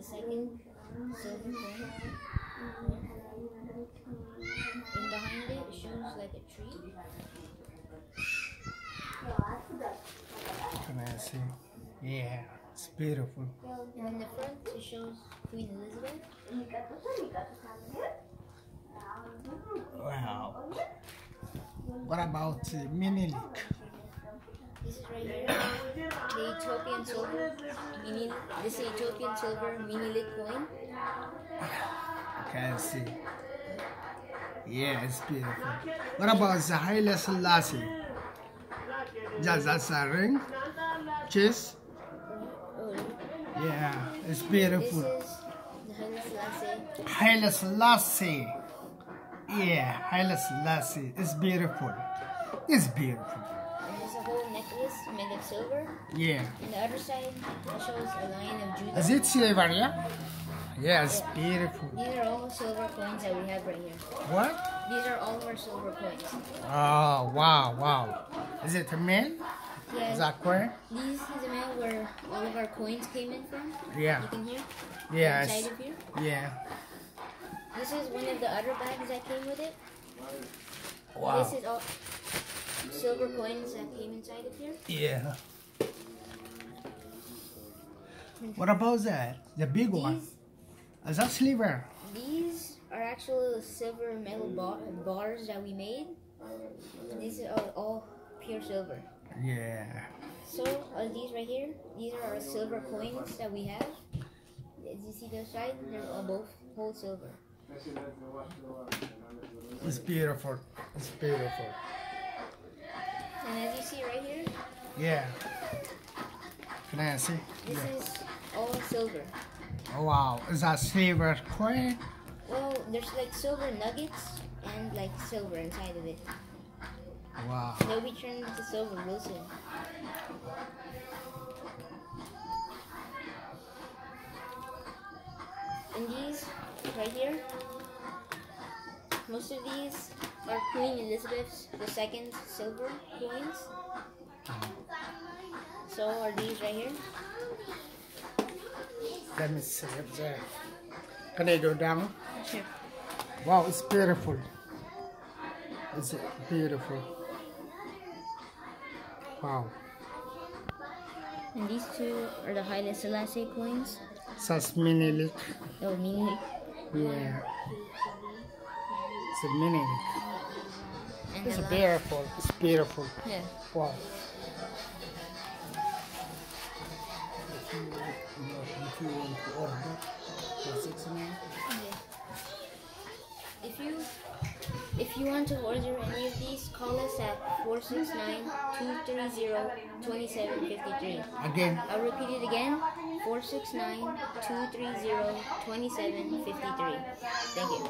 the second silver coin. And behind it, it shows like a tree. Can I see? Yeah, it's beautiful. And in the front, it shows Queen Elizabeth. Wow. What about uh, Minilik? This is right here. The Ethiopian silver mini. This is Ethiopian silver Menelik coin. I Can see? Yeah, it's beautiful. What about the Haile Selassie? Just that's a ring? Cheese? Yeah, it's beautiful. is the Haile Selassie. Haile Selassie. Yeah, Haile Selassie. It's beautiful. It's beautiful. And there's a whole necklace made of silver. Yeah. And the other side shows a lion of Judah. Is it silver, yeah? Yeah, it's beautiful. These are all silver coins that we have right here. What? These are all of our silver coins. Oh, wow, wow. Is it a man? Yeah, Is that correct? these is the man where all of our coins came in from. Yeah. You can hear Yes. inside of here. Yeah. This is one of the other bags that came with it. Wow. This is all silver coins that came inside of here. Yeah. What about that? The big one? Is that silver? these are actual silver metal bar, bars that we made. These are all pure silver. Yeah. So are these right here? These are our silver coins that we have. As you see the side, they're all both whole silver. It's beautiful. It's beautiful. And as you see right here, Yeah. Can I see? this Yeah. is all silver. Oh, wow. Is that silver coin? Well, there's like silver nuggets and like silver inside of it. Wow. They'll be turned into silver real soon. And these right here, most of these are Queen Elizabeth's the second silver coins. So are these right here? Let me see up there. Can I go down? Sure. Wow, it's beautiful. It's beautiful. Wow. And these two are the Haile Selassie coins. Such oh, Menelik. Oh, meaning Yeah. It's a Menelik. And It's beautiful. It's beautiful. Yeah. Wow. If you, if you want to order for six Yeah. If you if you want to order any of these, call us at 469-230-2753. again, I'll repeat it again. 469-230-2753. Thank you.